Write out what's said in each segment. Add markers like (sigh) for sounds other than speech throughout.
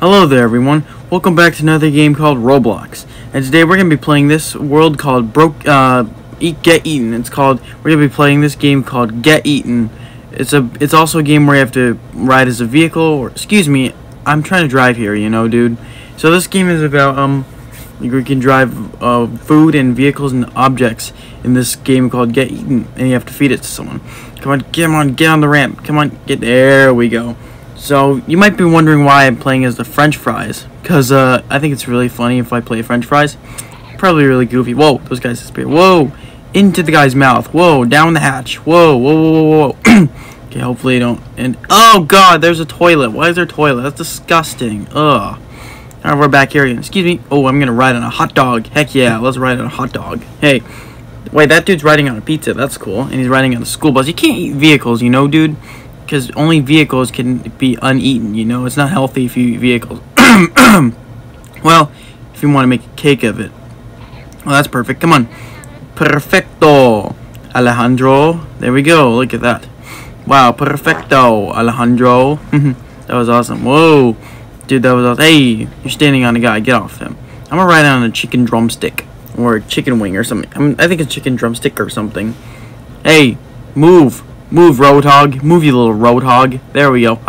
Hello there everyone, welcome back to another game called Roblox. And today we're going to be playing this world called Broke, uh, Eat, Get Eaten. It's called, we're going to be playing this game called Get Eaten. It's a, it's also a game where you have to ride as a vehicle, or, excuse me, I'm trying to drive here, you know, dude. So this game is about, um, you can drive, uh, food and vehicles and objects in this game called Get Eaten, and you have to feed it to someone. Come on, come on, get on the ramp. Come on, get, there we go. So, you might be wondering why I'm playing as the french fries. Because, uh, I think it's really funny if I play french fries. Probably really goofy. Whoa, those guys disappear. Whoa! Into the guy's mouth. Whoa, down the hatch. Whoa, whoa, whoa, whoa, whoa. (clears throat) okay, hopefully you don't... And, oh, God, there's a toilet. Why is there a toilet? That's disgusting. Ugh. Alright, we're back here again. Excuse me. Oh, I'm gonna ride on a hot dog. Heck yeah, let's ride on a hot dog. Hey. Wait, that dude's riding on a pizza. That's cool. And he's riding on a school bus. You can't eat vehicles, you know, dude? Because only vehicles can be uneaten, you know? It's not healthy if you eat vehicles. (clears throat) well, if you want to make a cake of it. Well, that's perfect. Come on. Perfecto, Alejandro. There we go. Look at that. Wow, perfecto, Alejandro. (laughs) that was awesome. Whoa. Dude, that was awesome. Hey, you're standing on a guy. Get off him. I'm going to ride on a chicken drumstick. Or a chicken wing or something. I, mean, I think it's chicken drumstick or something. Hey, move. Move, Roadhog. Move, you little Roadhog. There we go. (laughs)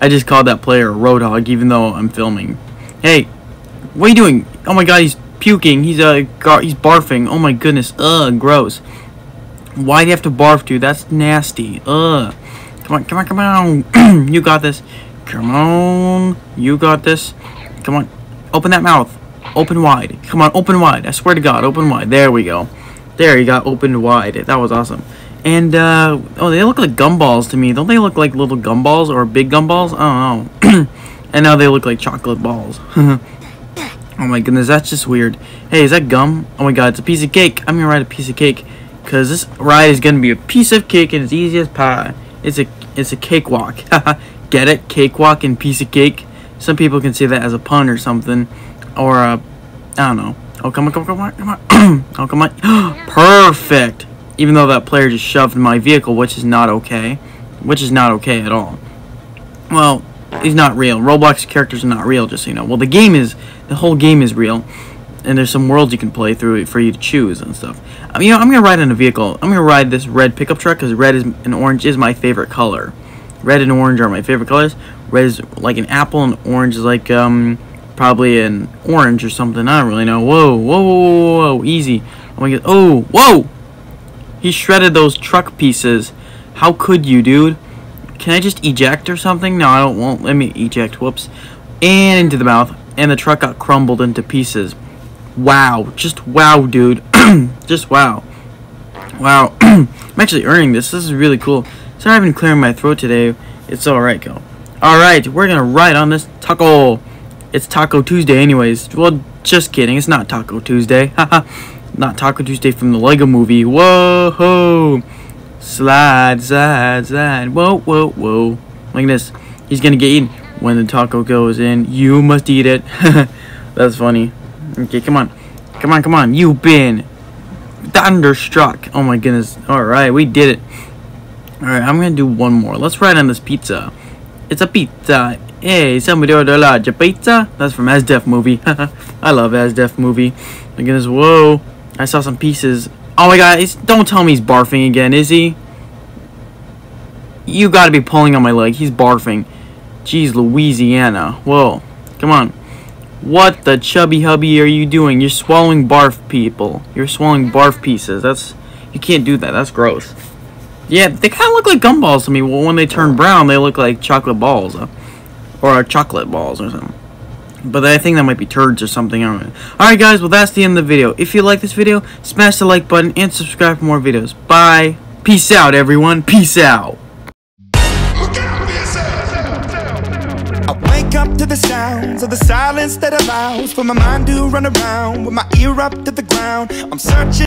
I just called that player Roadhog, even though I'm filming. Hey, what are you doing? Oh my god, he's puking. He's uh, he's barfing. Oh my goodness. Ugh, gross. Why do you have to barf, dude? That's nasty. Ugh. Come on, come on, come on. (clears throat) you got this. Come on. You got this. Come on. Open that mouth. Open wide. Come on, open wide. I swear to God, open wide. There we go. There, you got opened wide. That was awesome. And, uh, oh, they look like gumballs to me. Don't they look like little gumballs or big gumballs? I don't know. (clears throat) and now they look like chocolate balls. (laughs) oh my goodness, that's just weird. Hey, is that gum? Oh my god, it's a piece of cake. I'm gonna ride a piece of cake. Because this ride is gonna be a piece of cake and it's easy as pie. It's a, it's a cakewalk. (laughs) Get it? Cakewalk and piece of cake. Some people can see that as a pun or something. Or, uh, I don't know. Oh, come on, come on, come on, come on. (clears throat) oh, come on. (gasps) Perfect even though that player just shoved my vehicle, which is not okay. Which is not okay at all. Well, he's not real. Roblox characters are not real, just so you know. Well, the game is, the whole game is real. And there's some worlds you can play through for you to choose and stuff. I mean, you know, I'm going to ride in a vehicle. I'm to ride this red pickup truck because red is, and orange is my favorite color. Red and orange are my favorite colors. Red is like an apple and orange is like, um, probably an orange or something. I don't really know. Whoa, whoa, whoa, whoa, whoa, easy. Oh my god. Oh, whoa! He shredded those truck pieces. How could you, dude? Can I just eject or something? No, I don't won't let me eject. Whoops. And into the mouth. And the truck got crumbled into pieces. Wow. Just wow, dude. (clears throat) just wow. Wow. (clears throat) I'm actually earning this. This is really cool. Sorry I've been clearing my throat today. It's alright, go. Alright, we're gonna ride on this taco. It's Taco Tuesday anyways. Well, just kidding. It's not Taco Tuesday. Haha (laughs) not Taco Tuesday from the Lego movie. Whoa, ho. Slide, slide, slide. Whoa, whoa, whoa. Look at this. He's gonna get eaten. When the taco goes in, you must eat it. (laughs) That's funny. Okay, come on. Come on, come on. You've been thunderstruck. Oh my goodness. Alright, we did it. Alright, I'm gonna do one more. Let's ride on this pizza. It's a pizza. Hey, somebody order a large pizza? That's from As asdfmovie. (laughs) I love As asdfmovie. Look at this. Whoa. I saw some pieces. Oh my god, don't tell me he's barfing again, is he? You gotta be pulling on my leg. He's barfing. Jeez, Louisiana. Whoa. Come on. What the chubby hubby are you doing? You're swallowing barf, people. You're swallowing barf pieces. That's... You can't do that. That's gross. Yeah, they kind of look like gumballs to me. Well, when they turn brown, they look like chocolate balls. Uh, or chocolate balls or something. But I think that might be turds or something. I don't know. Alright guys, well that's the end of the video. If you like this video, smash the like button and subscribe for more videos. Bye. Peace out everyone. Peace out. Up to the sounds of the silence that allows for my mind to run around with my ear up to the ground. I'm searching.